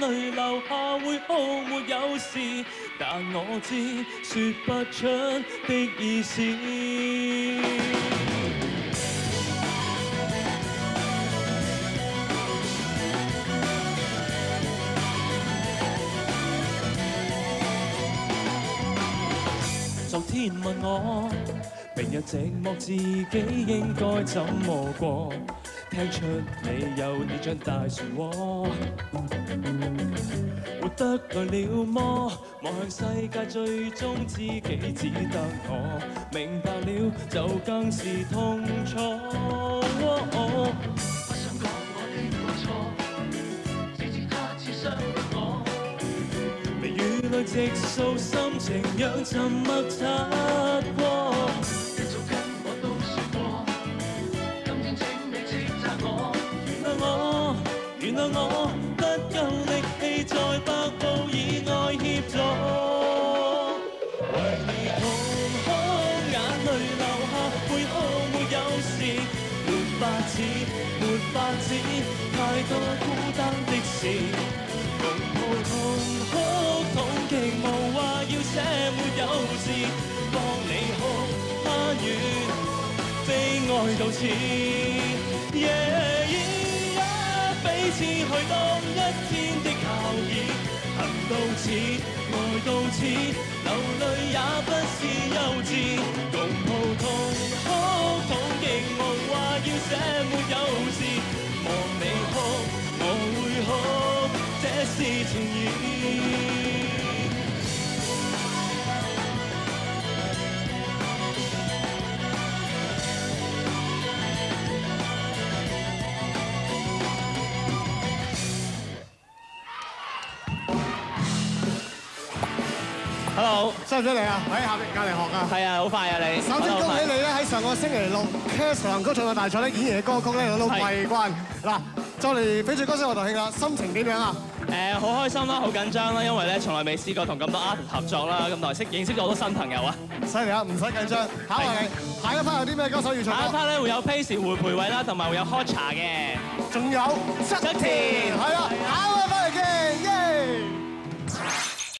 淚流下會好沒有事，但我知說不出的意思。昨天問我，明日寂寞自己應該怎麼過？聽出你有你張大漩涡，活得累了麼？望向世界，最終知己只得我，明白了就更是痛楚。不想講我的過錯，只知他只傷得我。微雨里直訴心情，让沉默擦過。我，不夠力氣在百步以外協助。為你痛哭，眼淚流下，會好沒有事，沒法子，沒法子，太多孤單的事。共抱痛哭，痛極無話要寫，沒有事，當你哭，他願悲哀到此。彼此去当一天的靠倚，恨到此，爱到此，流泪也不是幼稚。共抱痛哭，痛极无话要写没有事，望你哭，我会哭，这是情意。Hello，犀唔犀利啊？喺下邊隔離學啊！係啊，好快啊你。首先恭喜你咧喺上個星期六行歌唱嘅大賽咧演繹嘅歌曲咧攞到季軍。嗱，再嚟翡翠歌聲樂台慶啦，心情點樣啊？誒，好開心啦，好緊張啦，因為咧從來未試過同咁多 artist 合作啦，咁耐識認識咗好多新朋友啊。犀利啊！唔使緊張，考下你，下一 part 有啲咩歌手要唱下一歌？part 咧會有 Pace 胡培偉啦，同埋會有 Hotcha 嘅。仲有側田，係啦，考下翻嚟嘅，耶！